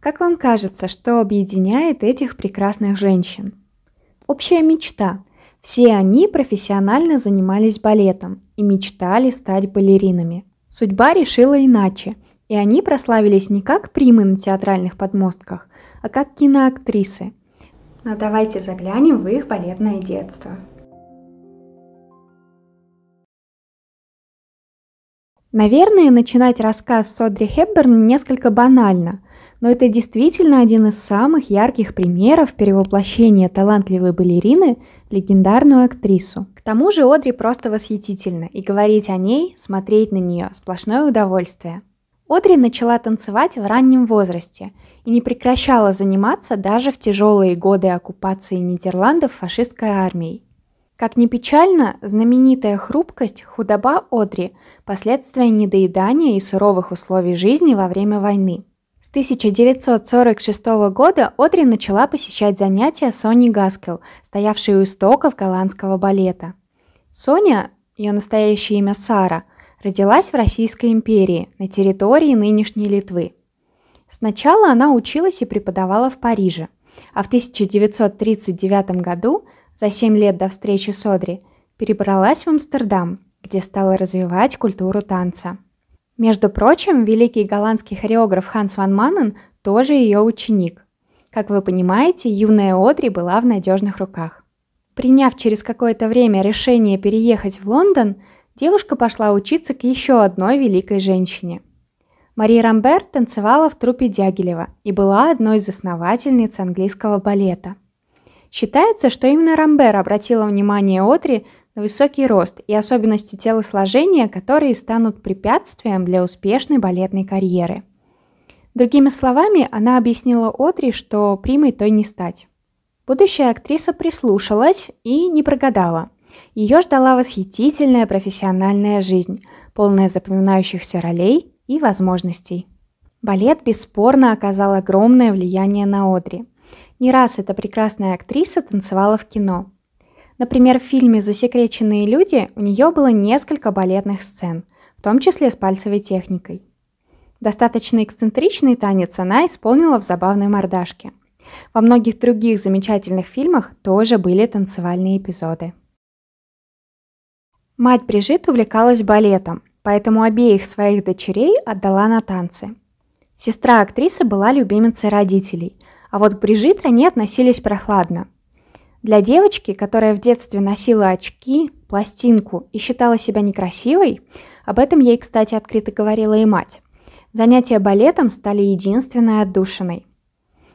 Как вам кажется, что объединяет этих прекрасных женщин? Общая мечта. Все они профессионально занимались балетом и мечтали стать балеринами. Судьба решила иначе, и они прославились не как примы на театральных подмостках, а как киноактрисы. Но давайте заглянем в их балетное детство. Наверное, начинать рассказ с Одри Хепберн несколько банально, но это действительно один из самых ярких примеров перевоплощения талантливой балерины в легендарную актрису. К тому же Одри просто восхитительна, и говорить о ней, смотреть на нее – сплошное удовольствие. Одри начала танцевать в раннем возрасте и не прекращала заниматься даже в тяжелые годы оккупации Нидерландов фашистской армией. Как ни печально, знаменитая хрупкость, худоба Одри – последствия недоедания и суровых условий жизни во время войны. С 1946 года Одри начала посещать занятия Сони Гаскел, стоявшей у истоков голландского балета. Соня, ее настоящее имя Сара, родилась в Российской империи, на территории нынешней Литвы. Сначала она училась и преподавала в Париже, а в 1939 году – за 7 лет до встречи с Одри перебралась в Амстердам, где стала развивать культуру танца. Между прочим, великий голландский хореограф Ханс ван Маннен тоже ее ученик. Как вы понимаете, юная Одри была в надежных руках. Приняв через какое-то время решение переехать в Лондон, девушка пошла учиться к еще одной великой женщине. Мари Рамбер танцевала в труппе Дягилева и была одной из основательниц английского балета – Считается, что именно Рамбер обратила внимание Одри высокий рост и особенности телосложения, которые станут препятствием для успешной балетной карьеры. Другими словами, она объяснила Одри, что примой той не стать. Будущая актриса прислушалась и не прогадала. Ее ждала восхитительная профессиональная жизнь, полная запоминающихся ролей и возможностей. Балет бесспорно оказал огромное влияние на Одри. Не раз эта прекрасная актриса танцевала в кино. Например, в фильме «Засекреченные люди» у нее было несколько балетных сцен, в том числе с пальцевой техникой. Достаточно эксцентричный танец она исполнила в «Забавной мордашке». Во многих других замечательных фильмах тоже были танцевальные эпизоды. Мать Брижит увлекалась балетом, поэтому обеих своих дочерей отдала на танцы. Сестра актрисы была любимицей родителей – а вот к Брижит они относились прохладно. Для девочки, которая в детстве носила очки, пластинку и считала себя некрасивой, об этом ей, кстати, открыто говорила и мать, занятия балетом стали единственной отдушиной.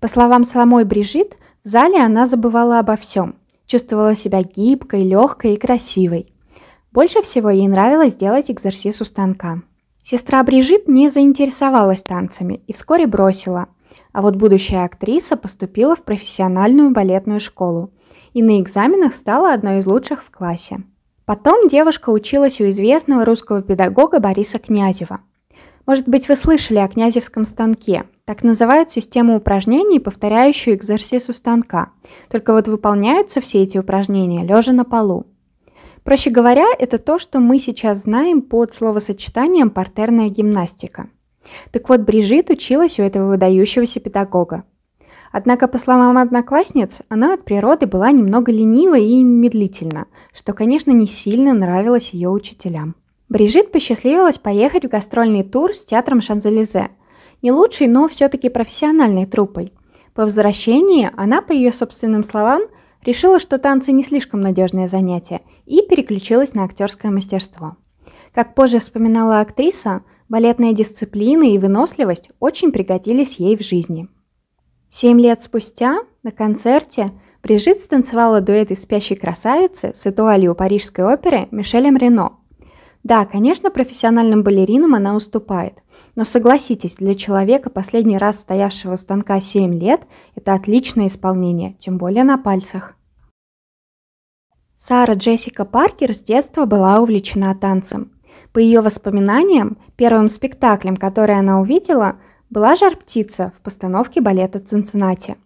По словам самой Брижит, в зале она забывала обо всем, чувствовала себя гибкой, легкой и красивой. Больше всего ей нравилось делать экзерсис у станка. Сестра Брижит не заинтересовалась танцами и вскоре бросила – а вот будущая актриса поступила в профессиональную балетную школу и на экзаменах стала одной из лучших в классе. Потом девушка училась у известного русского педагога Бориса Князева. Может быть, вы слышали о князевском станке. Так называют систему упражнений, повторяющую экзерсис станка. Только вот выполняются все эти упражнения лежа на полу. Проще говоря, это то, что мы сейчас знаем под словосочетанием «партерная гимнастика». Так вот, Брижит училась у этого выдающегося педагога. Однако, по словам одноклассниц, она от природы была немного ленива и медлительна, что, конечно, не сильно нравилось ее учителям. Брижит посчастливилась поехать в гастрольный тур с театром Шанзелизе. Не лучшей, но все-таки профессиональной труппой. По возвращении она, по ее собственным словам, решила, что танцы не слишком надежное занятие, и переключилась на актерское мастерство. Как позже вспоминала актриса, Балетная дисциплина и выносливость очень пригодились ей в жизни. Семь лет спустя на концерте Брижит станцевала дуэт из «Спящей красавицы» с этуалью Парижской оперы Мишелем Рено. Да, конечно, профессиональным балеринам она уступает, но согласитесь, для человека, последний раз стоявшего у станка 7 лет, это отличное исполнение, тем более на пальцах. Сара Джессика Паркер с детства была увлечена танцем – по ее воспоминаниям, первым спектаклем, который она увидела, была «Жар-птица» в постановке балета «Цинциннати».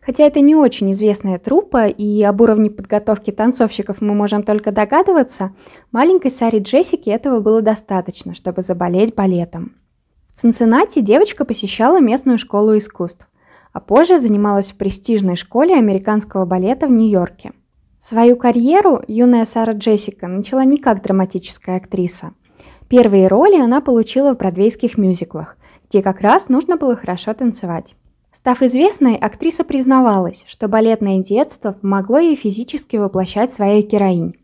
Хотя это не очень известная труппа, и об уровне подготовки танцовщиков мы можем только догадываться, маленькой Саре Джессике этого было достаточно, чтобы заболеть балетом. В Цинциннати девочка посещала местную школу искусств, а позже занималась в престижной школе американского балета в Нью-Йорке. Свою карьеру юная Сара Джессика начала не как драматическая актриса. Первые роли она получила в бродвейских мюзиклах, где как раз нужно было хорошо танцевать. Став известной, актриса признавалась, что балетное детство помогло ей физически воплощать своих героинь.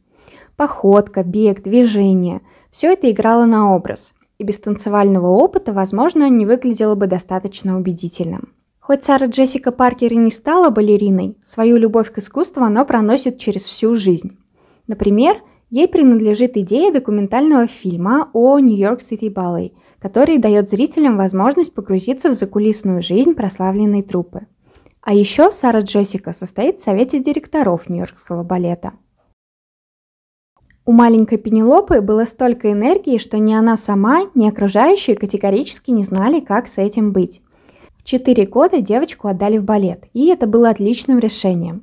Походка, бег, движение – все это играло на образ, и без танцевального опыта, возможно, не выглядело бы достаточно убедительным. Хоть Сара Джессика Паркер и не стала балериной, свою любовь к искусству она проносит через всю жизнь. Например, ей принадлежит идея документального фильма о Нью-Йорк Сити Балlet, который дает зрителям возможность погрузиться в закулисную жизнь прославленной труппы. А еще Сара Джессика состоит в совете директоров Нью-Йоркского балета. У маленькой Пенелопы было столько энергии, что ни она сама, ни окружающие категорически не знали, как с этим быть четыре года девочку отдали в балет, и это было отличным решением.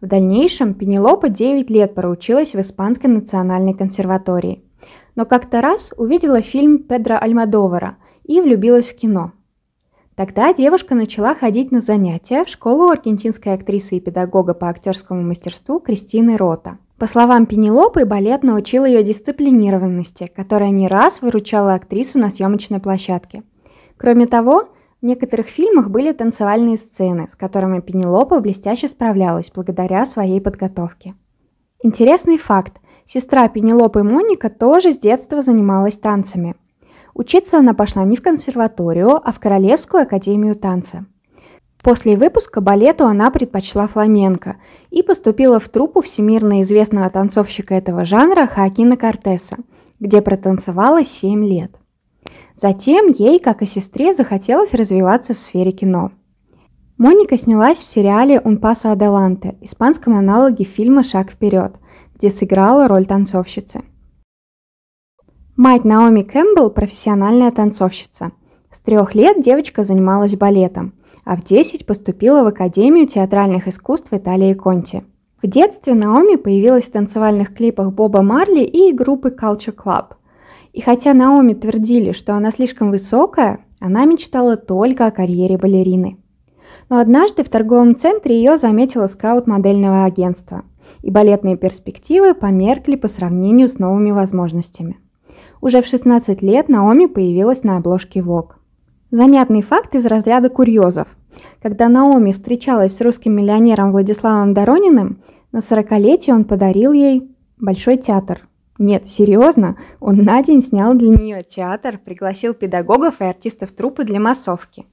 В дальнейшем Пенелопа 9 лет проучилась в Испанской национальной консерватории. Но как-то раз увидела фильм Педро Альмадовара и влюбилась в кино. Тогда девушка начала ходить на занятия в школу аргентинской актрисы и педагога по актерскому мастерству Кристины Рота. По словам Пенелопы, балет научил ее дисциплинированности, которая не раз выручала актрису на съемочной площадке. Кроме того, в некоторых фильмах были танцевальные сцены, с которыми Пенелопа блестяще справлялась благодаря своей подготовке. Интересный факт. Сестра Пенелопы Моника тоже с детства занималась танцами. Учиться она пошла не в консерваторию, а в Королевскую академию танца. После выпуска балету она предпочла фламенко и поступила в труппу всемирно известного танцовщика этого жанра Хакина Кортеса, где протанцевала 7 лет. Затем ей, как и сестре, захотелось развиваться в сфере кино. Моника снялась в сериале «Un paso adelante», испанском аналоге фильма «Шаг вперед», где сыграла роль танцовщицы. Мать Наоми Кэмпбелл – профессиональная танцовщица. С трех лет девочка занималась балетом, а в 10 поступила в Академию театральных искусств Италии Конти. В детстве Наоми появилась в танцевальных клипах Боба Марли и группы Culture Club. И хотя Наоми твердили, что она слишком высокая, она мечтала только о карьере балерины. Но однажды в торговом центре ее заметила скаут модельного агентства, и балетные перспективы померкли по сравнению с новыми возможностями. Уже в 16 лет Наоми появилась на обложке Vogue. Занятный факт из разряда курьезов. Когда Наоми встречалась с русским миллионером Владиславом Дорониным, на 40-летие он подарил ей Большой театр, нет, серьезно, он на день снял для нее театр, пригласил педагогов и артистов труппы для массовки.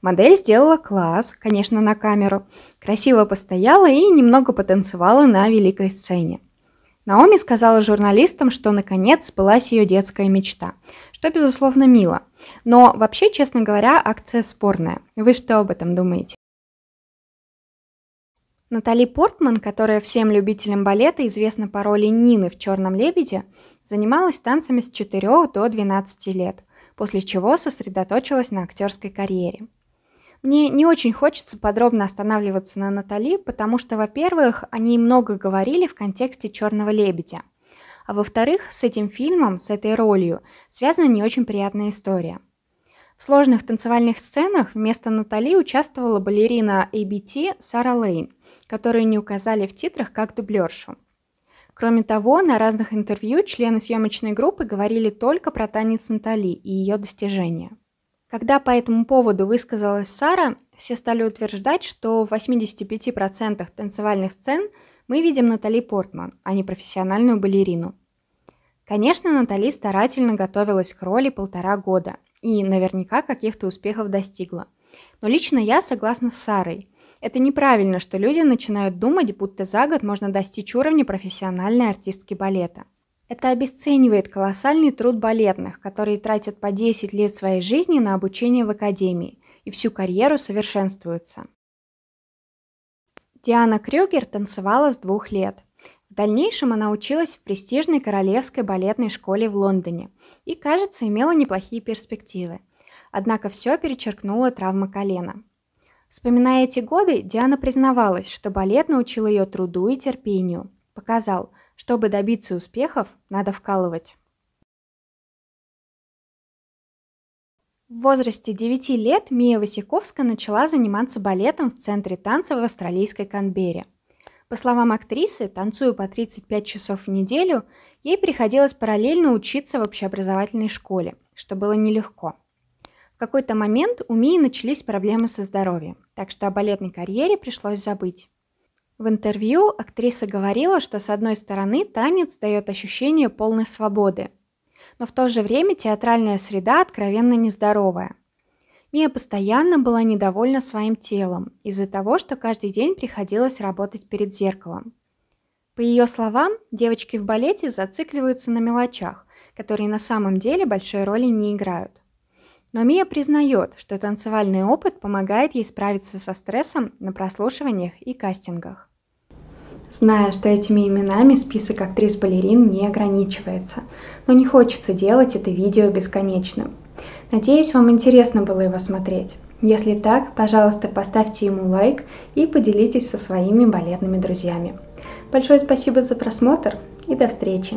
Модель сделала класс, конечно, на камеру, красиво постояла и немного потанцевала на великой сцене. Наоми сказала журналистам, что наконец сбылась ее детская мечта, что, безусловно, мило. Но вообще, честно говоря, акция спорная. Вы что об этом думаете? Натали Портман, которая всем любителям балета известна по роли Нины в «Черном лебеде», занималась танцами с 4 до 12 лет, после чего сосредоточилась на актерской карьере. Мне не очень хочется подробно останавливаться на Натали, потому что, во-первых, о ней много говорили в контексте «Черного лебедя», а во-вторых, с этим фильмом, с этой ролью связана не очень приятная история. В сложных танцевальных сценах вместо Натали участвовала балерина ABT Сара Лейн – которую не указали в титрах как дублершу. Кроме того, на разных интервью члены съемочной группы говорили только про танец Натали и ее достижения. Когда по этому поводу высказалась Сара, все стали утверждать, что в 85% танцевальных сцен мы видим Натали Портман, а не профессиональную балерину. Конечно, Натали старательно готовилась к роли полтора года и наверняка каких-то успехов достигла. Но лично я согласна с Сарой. Это неправильно, что люди начинают думать, будто за год можно достичь уровня профессиональной артистки балета. Это обесценивает колоссальный труд балетных, которые тратят по 10 лет своей жизни на обучение в академии и всю карьеру совершенствуются. Диана Крюгер танцевала с двух лет. В дальнейшем она училась в престижной королевской балетной школе в Лондоне и, кажется, имела неплохие перспективы. Однако все перечеркнула травма колена. Вспоминая эти годы, Диана признавалась, что балет научил ее труду и терпению. Показал, чтобы добиться успехов, надо вкалывать. В возрасте 9 лет Мия Васиковская начала заниматься балетом в Центре танца в австралийской Канберре. По словам актрисы, танцуя по 35 часов в неделю, ей приходилось параллельно учиться в общеобразовательной школе, что было нелегко. Какой-то момент у Мии начались проблемы со здоровьем, так что о балетной карьере пришлось забыть. В интервью актриса говорила, что с одной стороны танец дает ощущение полной свободы, но в то же время театральная среда откровенно нездоровая. Мия постоянно была недовольна своим телом из-за того, что каждый день приходилось работать перед зеркалом. По ее словам, девочки в балете зацикливаются на мелочах, которые на самом деле большой роли не играют. Но Мия признает, что танцевальный опыт помогает ей справиться со стрессом на прослушиваниях и кастингах. Зная, что этими именами список актрис-балерин не ограничивается, но не хочется делать это видео бесконечным. Надеюсь, вам интересно было его смотреть. Если так, пожалуйста, поставьте ему лайк и поделитесь со своими балетными друзьями. Большое спасибо за просмотр и до встречи!